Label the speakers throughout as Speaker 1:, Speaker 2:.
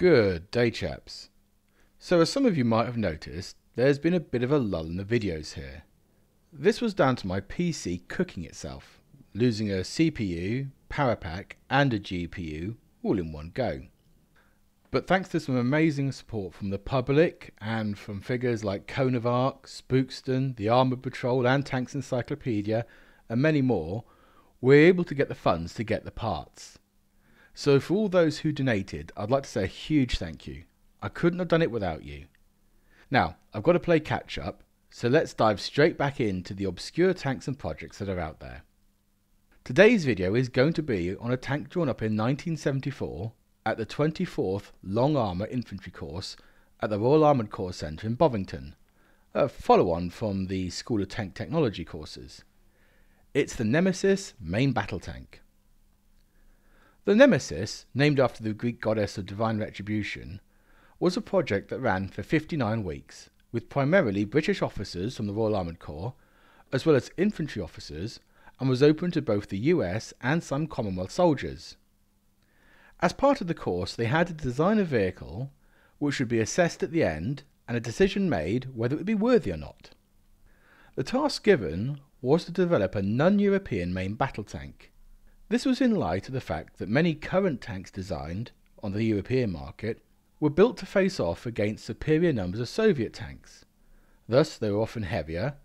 Speaker 1: Good day, chaps. So, as some of you might have noticed, there's been a bit of a lull in the videos here. This was down to my PC cooking itself, losing a CPU, power pack, and a GPU all in one go. But thanks to some amazing support from the public and from figures like Cone of Arc, Spookston, the Armoured Patrol, and Tanks Encyclopedia, and many more, we're able to get the funds to get the parts. So, for all those who donated, I'd like to say a huge thank you. I couldn't have done it without you. Now, I've got to play catch up, so let's dive straight back into the obscure tanks and projects that are out there. Today's video is going to be on a tank drawn up in 1974 at the 24th Long Armour Infantry Course at the Royal Armoured Corps Centre in Bovington, a follow on from the School of Tank Technology courses. It's the Nemesis main battle tank. The Nemesis, named after the Greek goddess of divine retribution, was a project that ran for 59 weeks, with primarily British officers from the Royal Armoured Corps, as well as infantry officers, and was open to both the US and some Commonwealth soldiers. As part of the course, they had to design a vehicle which would be assessed at the end and a decision made whether it would be worthy or not. The task given was to develop a non-European main battle tank. This was in light of the fact that many current tanks designed on the European market were built to face off against superior numbers of Soviet tanks. Thus they were often heavier,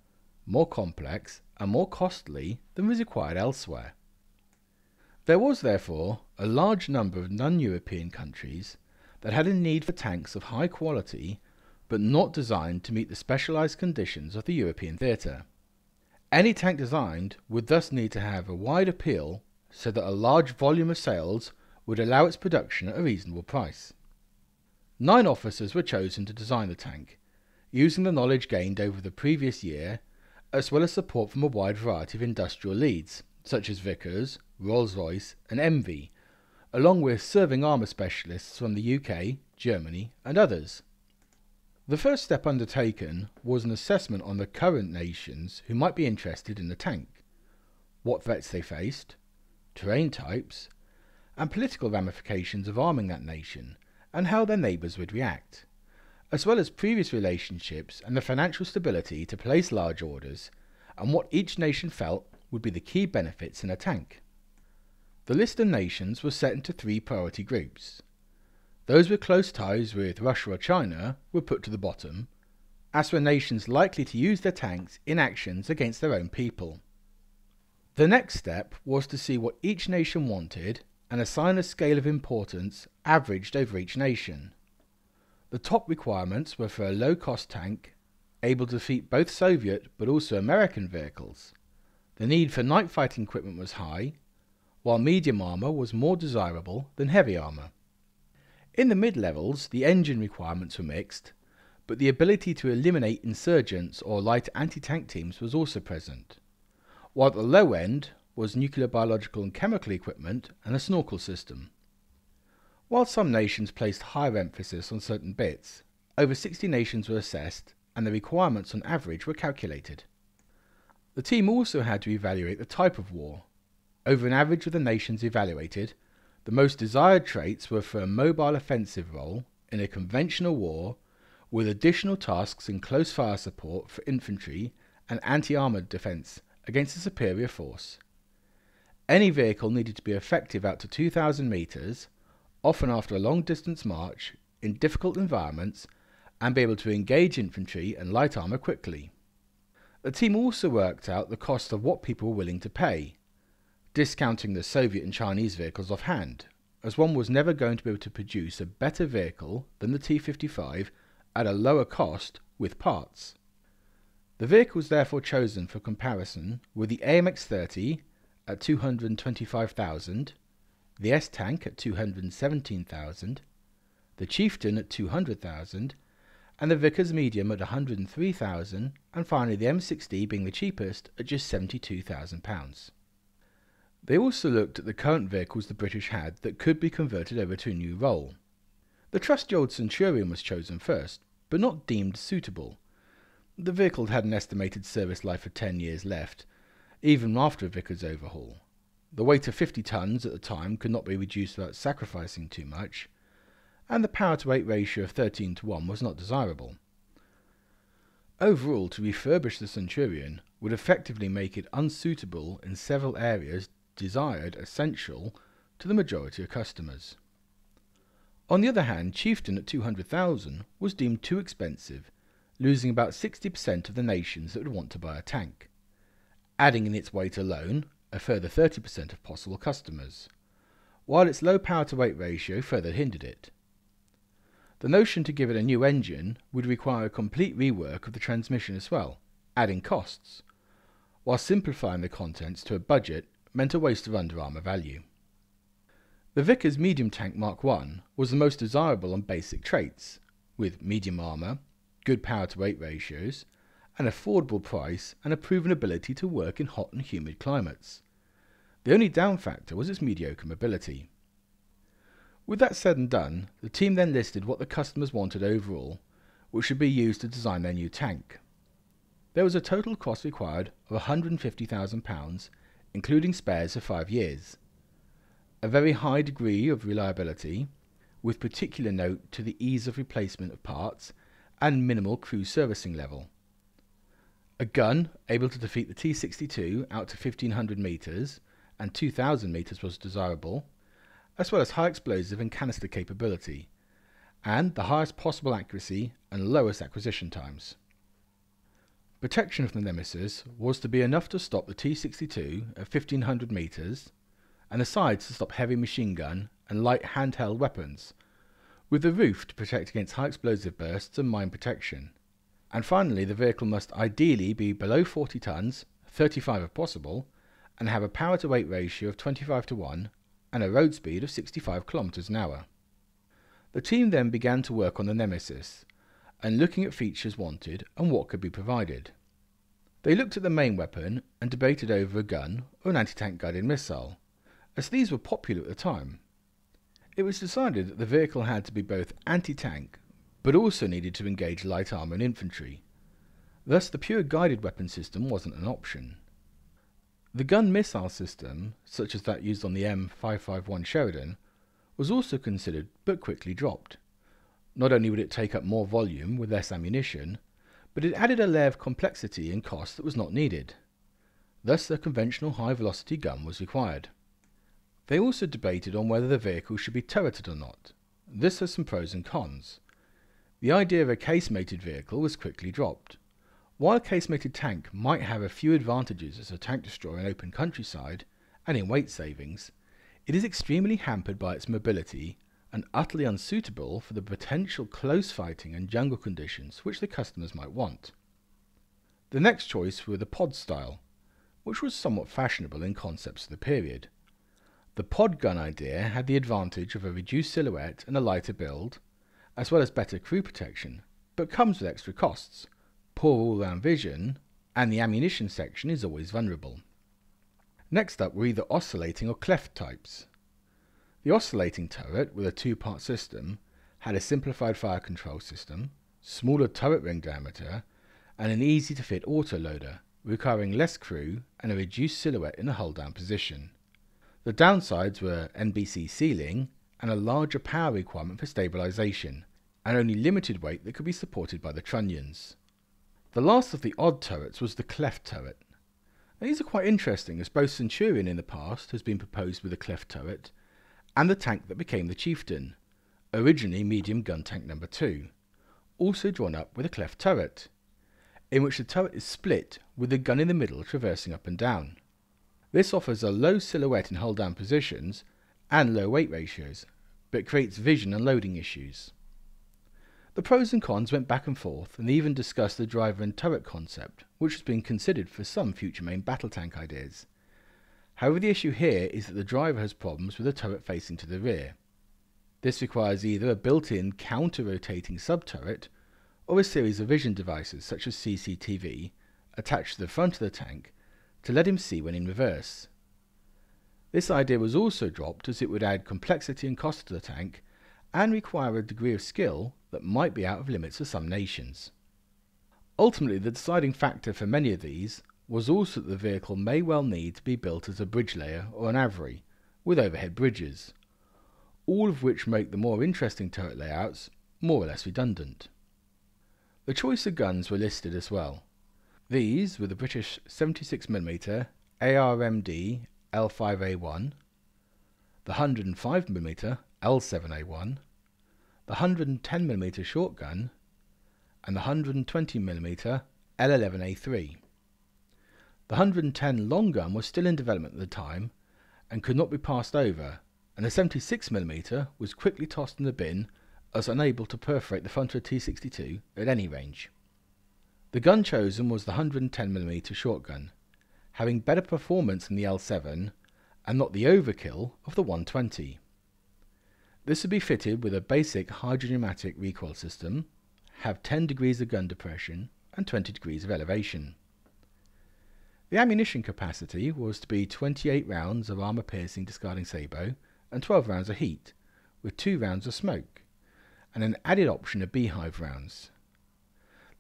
Speaker 1: more complex and more costly than was required elsewhere. There was therefore a large number of non-European countries that had a need for tanks of high quality but not designed to meet the specialized conditions of the European theatre. Any tank designed would thus need to have a wide appeal so that a large volume of sales would allow its production at a reasonable price. Nine officers were chosen to design the tank, using the knowledge gained over the previous year, as well as support from a wide variety of industrial leads, such as Vickers, Rolls-Royce and MV, along with serving armour specialists from the UK, Germany and others. The first step undertaken was an assessment on the current nations who might be interested in the tank, what threats they faced, terrain types, and political ramifications of arming that nation, and how their neighbours would react, as well as previous relationships and the financial stability to place large orders, and what each nation felt would be the key benefits in a tank. The list of nations was set into three priority groups those with close ties with Russia or China were put to the bottom, as were nations likely to use their tanks in actions against their own people. The next step was to see what each nation wanted and assign a scale of importance averaged over each nation. The top requirements were for a low cost tank, able to defeat both Soviet but also American vehicles. The need for night fighting equipment was high, while medium armour was more desirable than heavy armour. In the mid-levels, the engine requirements were mixed, but the ability to eliminate insurgents or light anti-tank teams was also present, while at the low end was nuclear, biological and chemical equipment and a snorkel system. While some nations placed higher emphasis on certain bits, over 60 nations were assessed and the requirements on average were calculated. The team also had to evaluate the type of war. Over an average of the nations evaluated, the most desired traits were for a mobile offensive role in a conventional war with additional tasks in close fire support for infantry and anti-armored defense against a superior force. Any vehicle needed to be effective out to 2000 meters, often after a long distance march in difficult environments and be able to engage infantry and light armor quickly. The team also worked out the cost of what people were willing to pay discounting the Soviet and Chinese vehicles offhand, as one was never going to be able to produce a better vehicle than the T 55 at a lower cost with parts. The vehicles therefore chosen for comparison were the AMX 30 at 225,000, the S Tank at 217,000, the Chieftain at 200,000, and the Vickers Medium at 103,000, and finally the M60 being the cheapest at just £72,000. They also looked at the current vehicles the British had that could be converted over to a new role. The trusty old Centurion was chosen first, but not deemed suitable. The vehicle had an estimated service life of 10 years left, even after a Vickers overhaul. The weight of 50 tons at the time could not be reduced without sacrificing too much, and the power to weight ratio of 13 to 1 was not desirable. Overall, to refurbish the Centurion would effectively make it unsuitable in several areas desired essential to the majority of customers. On the other hand, Chieftain at 200,000 was deemed too expensive, losing about 60% of the nations that would want to buy a tank, adding in its weight alone a further 30% of possible customers, while its low power to weight ratio further hindered it. The notion to give it a new engine would require a complete rework of the transmission as well, adding costs, while simplifying the contents to a budget meant a waste of Under Armour value. The Vickers Medium Tank Mark I was the most desirable on basic traits, with medium armour, good power to weight ratios, an affordable price, and a proven ability to work in hot and humid climates. The only down factor was its mediocre mobility. With that said and done, the team then listed what the customers wanted overall, which should be used to design their new tank. There was a total cost required of £150,000, including spares for five years a very high degree of reliability, with particular note to the ease of replacement of parts and minimal crew servicing level. A gun able to defeat the T-62 out to 1500 metres and 2000 metres was desirable, as well as high explosive and canister capability, and the highest possible accuracy and lowest acquisition times. Protection from the Nemesis was to be enough to stop the T-62 at 1500 metres and the sides to stop heavy machine gun and light handheld weapons, with a roof to protect against high explosive bursts and mine protection. And finally, the vehicle must ideally be below 40 tons, 35 if possible, and have a power to weight ratio of 25 to 1 and a road speed of 65 km an hour. The team then began to work on the Nemesis and looking at features wanted and what could be provided. They looked at the main weapon and debated over a gun or an anti tank guided missile, as these were popular at the time. It was decided that the vehicle had to be both anti-tank, but also needed to engage light armour and infantry. Thus the pure guided weapon system wasn't an option. The gun missile system, such as that used on the M551 Sheridan, was also considered but quickly dropped. Not only would it take up more volume with less ammunition, but it added a layer of complexity and cost that was not needed. Thus a conventional high velocity gun was required. They also debated on whether the vehicle should be turreted or not. This has some pros and cons. The idea of a casemated vehicle was quickly dropped. While a casemated tank might have a few advantages as a tank destroyer in open countryside and in weight savings, it is extremely hampered by its mobility and utterly unsuitable for the potential close fighting and jungle conditions which the customers might want. The next choice were the pod style, which was somewhat fashionable in concepts of the period. The pod gun idea had the advantage of a reduced silhouette and a lighter build, as well as better crew protection, but comes with extra costs, poor all-round vision, and the ammunition section is always vulnerable. Next up were either oscillating or cleft types. The oscillating turret, with a two-part system, had a simplified fire control system, smaller turret ring diameter, and an easy-to-fit autoloader, requiring less crew and a reduced silhouette in a hull-down position. The downsides were NBC sealing and a larger power requirement for stabilization, and only limited weight that could be supported by the trunnions. The last of the odd turrets was the cleft turret. Now, these are quite interesting as both Centurion in the past has been proposed with a cleft turret and the tank that became the Chieftain, originally medium gun tank number 2, also drawn up with a cleft turret, in which the turret is split with the gun in the middle traversing up and down. This offers a low silhouette in hull down positions and low weight ratios, but creates vision and loading issues. The pros and cons went back and forth and even discussed the driver and turret concept, which has been considered for some future main battle tank ideas. However, the issue here is that the driver has problems with the turret facing to the rear. This requires either a built-in counter-rotating sub-turret or a series of vision devices such as CCTV attached to the front of the tank to let him see when in reverse. This idea was also dropped as it would add complexity and cost to the tank and require a degree of skill that might be out of limits for some nations. Ultimately, the deciding factor for many of these was also that the vehicle may well need to be built as a bridge layer or an AVRE, with overhead bridges. all of which make the more interesting turret layouts more or less redundant. The choice of guns were listed as well. These were the British 76mm ARMD L5A1, the 105mm L7A1, the 110mm short gun, and the 120mm L11A3. The 110 long gun was still in development at the time and could not be passed over, and the 76mm was quickly tossed in the bin as unable to perforate the front of a T62 at any range. The gun chosen was the 110mm short gun, having better performance than the L7 and not the overkill of the 120. This would be fitted with a basic hydropneumatic recoil system, have 10 degrees of gun depression and 20 degrees of elevation. The ammunition capacity was to be 28 rounds of armour piercing discarding sabot and 12 rounds of heat, with 2 rounds of smoke, and an added option of beehive rounds.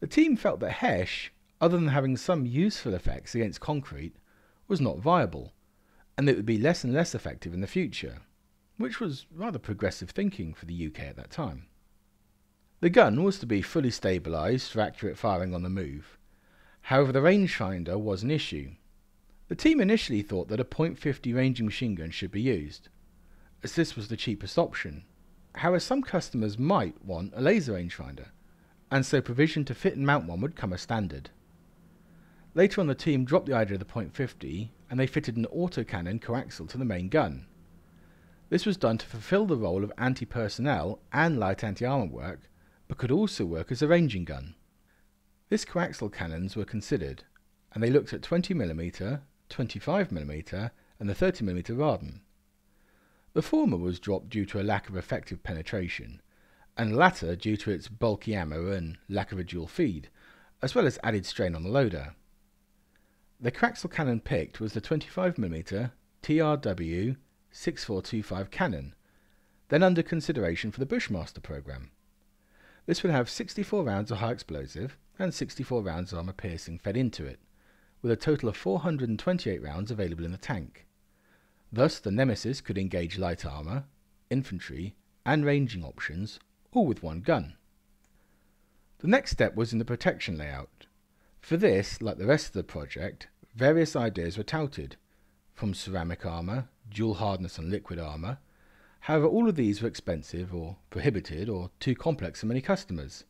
Speaker 1: The team felt that HESH, other than having some useful effects against concrete, was not viable, and that it would be less and less effective in the future, which was rather progressive thinking for the UK at that time. The gun was to be fully stabilised for accurate firing on the move, However, the rangefinder was an issue. The team initially thought that a .50 ranging machine gun should be used, as this was the cheapest option. However, some customers might want a laser rangefinder, and so provision to fit and mount one would come as standard. Later on the team dropped the idea of the .50 and they fitted an autocannon coaxial to the main gun. This was done to fulfill the role of anti-personnel and light anti-armor work, but could also work as a ranging gun. This coaxial cannons were considered, and they looked at 20mm, 25mm, and the 30mm Rarden. The former was dropped due to a lack of effective penetration, and latter due to its bulky ammo and lack of a dual feed, as well as added strain on the loader. The coaxial cannon picked was the 25mm TRW 6425 cannon, then under consideration for the Bushmaster program. This would have 64 rounds of high explosive, and 64 rounds of armor piercing fed into it, with a total of 428 rounds available in the tank. Thus, the Nemesis could engage light armor, infantry, and ranging options, all with one gun. The next step was in the protection layout. For this, like the rest of the project, various ideas were touted, from ceramic armor, dual hardness and liquid armor. However, all of these were expensive or prohibited or too complex for many customers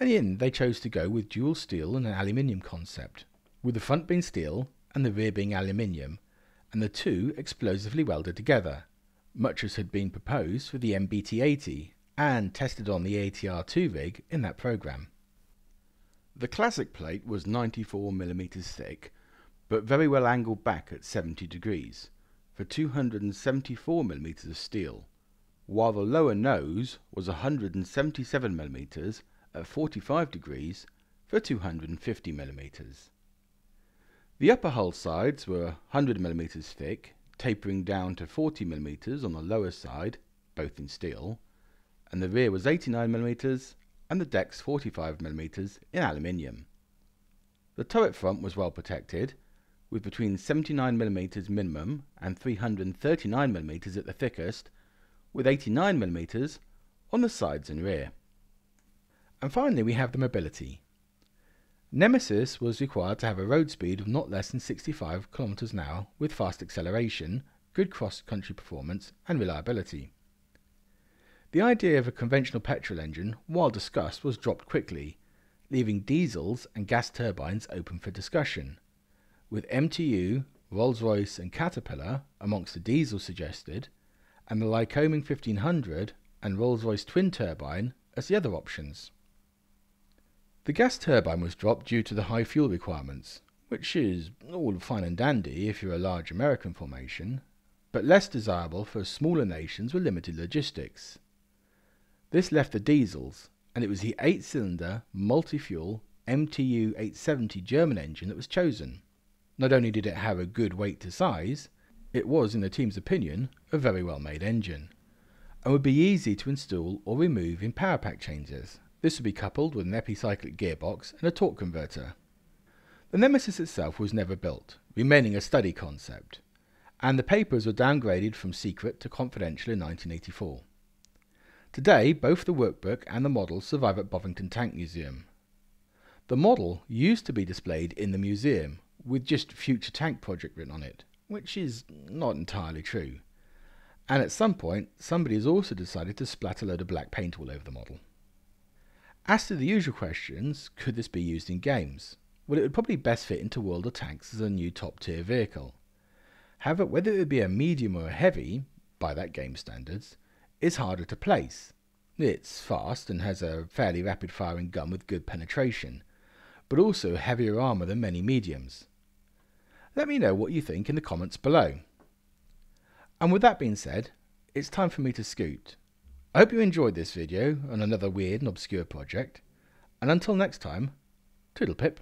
Speaker 1: and in they chose to go with dual steel and an aluminium concept, with the front being steel and the rear being aluminium, and the two explosively welded together, much as had been proposed for the MBT-80 and tested on the ATR-2 rig in that program. The glacis plate was 94mm thick, but very well angled back at 70 degrees, for 274mm of steel, while the lower nose was 177mm at 45 degrees for 250 millimeters. The upper hull sides were 100 millimeters thick, tapering down to 40 millimeters on the lower side, both in steel, and the rear was 89 millimeters and the decks 45 millimeters in aluminium. The turret front was well protected, with between 79 millimeters minimum and 339 millimeters at the thickest, with 89 millimeters on the sides and rear. And finally, we have the mobility. Nemesis was required to have a road speed of not less than 65 km an hour with fast acceleration, good cross-country performance and reliability. The idea of a conventional petrol engine, while discussed, was dropped quickly, leaving diesels and gas turbines open for discussion, with MTU, Rolls-Royce and Caterpillar amongst the diesels suggested, and the Lycoming 1500 and Rolls-Royce twin turbine as the other options. The gas turbine was dropped due to the high fuel requirements, which is all fine and dandy if you're a large American formation, but less desirable for smaller nations with limited logistics. This left the diesels, and it was the 8 cylinder multi fuel MTU 870 German engine that was chosen. Not only did it have a good weight to size, it was, in the team's opinion, a very well made engine, and would be easy to install or remove in power pack changes. This would be coupled with an epicyclic gearbox and a torque converter. The Nemesis itself was never built, remaining a study concept, and the papers were downgraded from secret to confidential in 1984. Today, both the workbook and the model survive at Bovington Tank Museum. The model used to be displayed in the museum with just Future Tank Project written on it, which is not entirely true. And at some point, somebody has also decided to splatter a load of black paint all over the model. As to the usual questions, could this be used in games? Well, it would probably best fit into World of Tanks as a new top tier vehicle. However, whether it would be a medium or a heavy, by that game standards, is harder to place. It's fast and has a fairly rapid firing gun with good penetration, but also heavier armour than many mediums. Let me know what you think in the comments below. And with that being said, it's time for me to scoot. I hope you enjoyed this video on another weird and obscure project, and until next time, toodle pip.